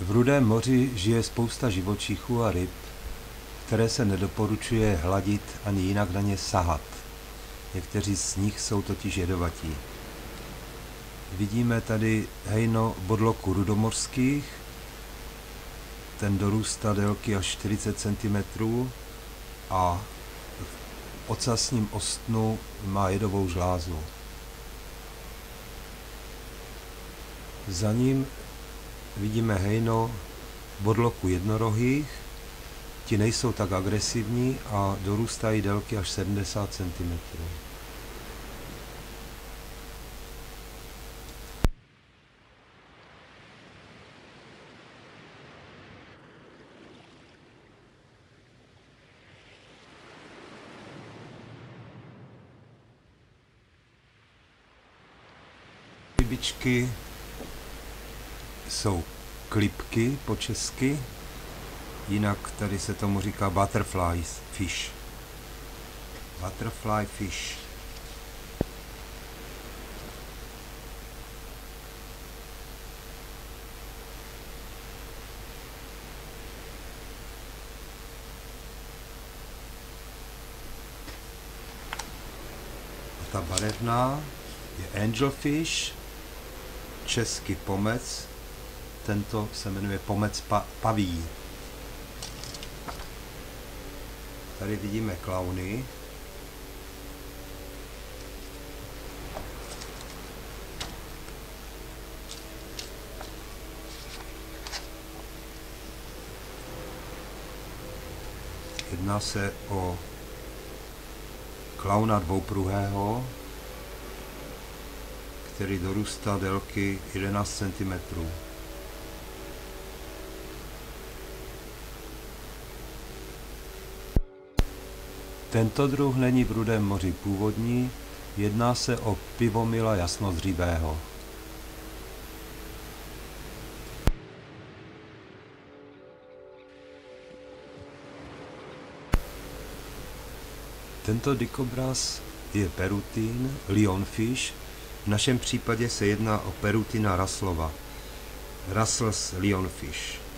V Rudém moři žije spousta živočichů a ryb, které se nedoporučuje hladit ani jinak na ně sahat. Někteří z nich jsou totiž jedovatí. Vidíme tady hejno bodloku rudomorských, ten dorůstá délky až 40 cm a v ocasním ostnu má jedovou žlázu. Za ním vidíme hejno bodloku jednorohých, ti nejsou tak agresivní a dorůstají délky až 70 cm. Rybičky jsou klipky po česky, jinak tady se tomu říká butterfly fish. Butterfly fish. A ta barevná je angelfish, česky pomec, tento se jmenuje pomec pa, paví. Tady vidíme klauny. Jedná se o klauna dvoupruhého, který dorůstá délky 11 cm. Tento druh není v Rudém moři původní, jedná se o pivomila jasnozřivého. Tento dikobraz je perutín, lionfish, v našem případě se jedná o perutina raslova, Russell's lionfish.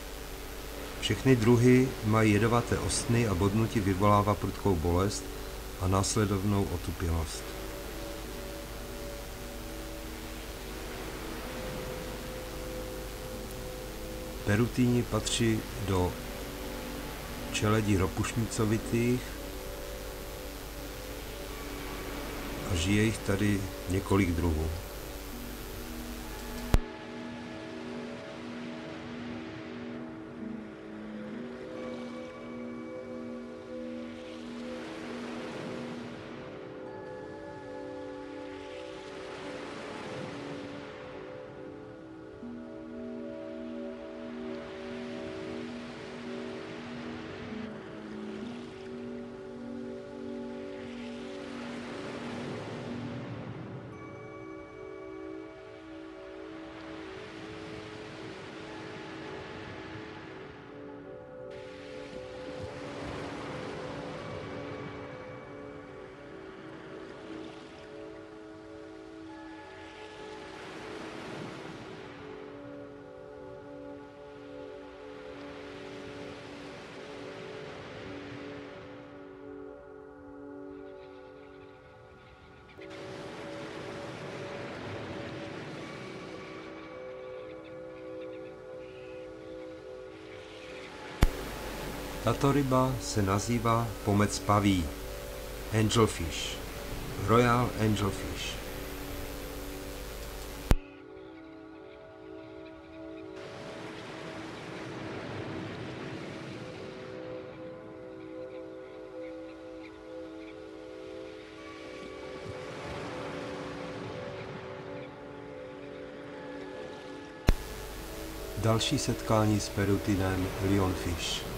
Všechny druhy mají jedovaté ostny a bodnutí vyvolává prudkou bolest a následovnou otupělost. Perutíni patří do čeledí ropušnicovitých a žije jich tady několik druhů. Tato ryba se nazývá pomec paví, angelfish, royal angelfish. Další setkání s perutinem lionfish.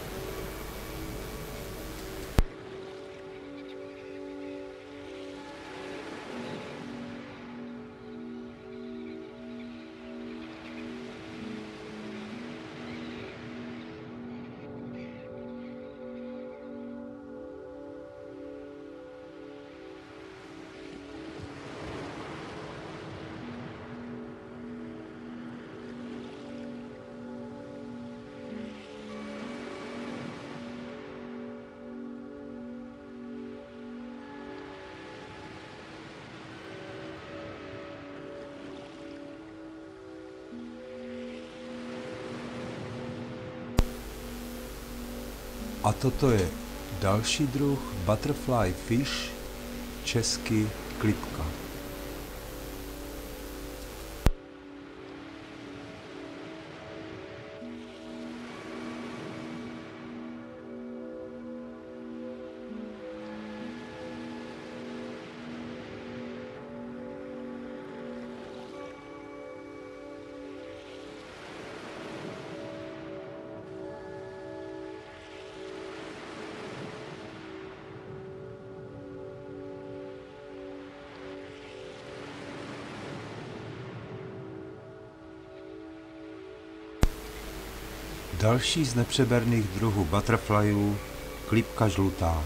A toto je další druh butterfly fish, česky klipka. Další z nepřeberných druhů butterflyů, klipka žlutá.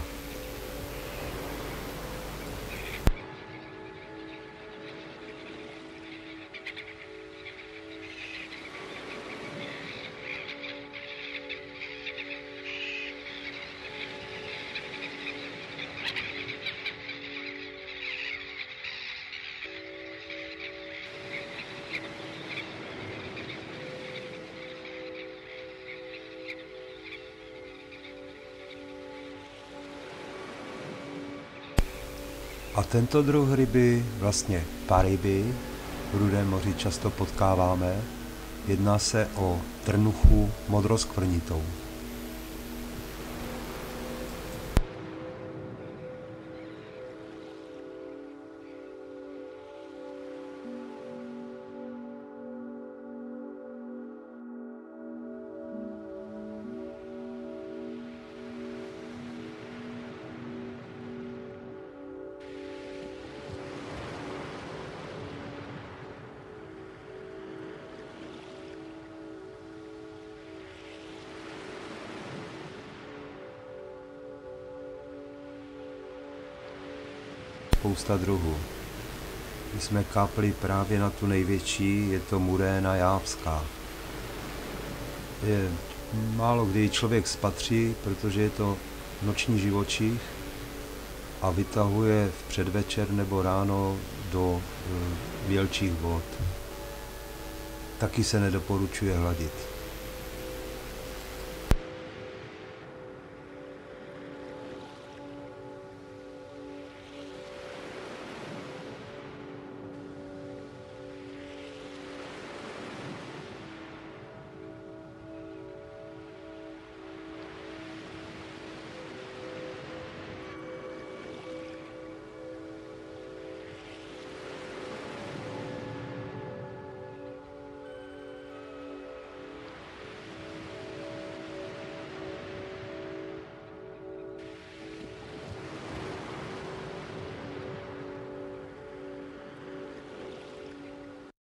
A tento druh ryby, vlastně paryby, v Rudém moři často potkáváme. Jedná se o trnuchu modroskvrnitou. Spousta druhů. My jsme kápli právě na tu největší, je to muréna jábská. Je málo kdy člověk spatří, protože je to noční živočích a vytahuje v předvečer nebo ráno do e, větších vod. Taky se nedoporučuje hladit.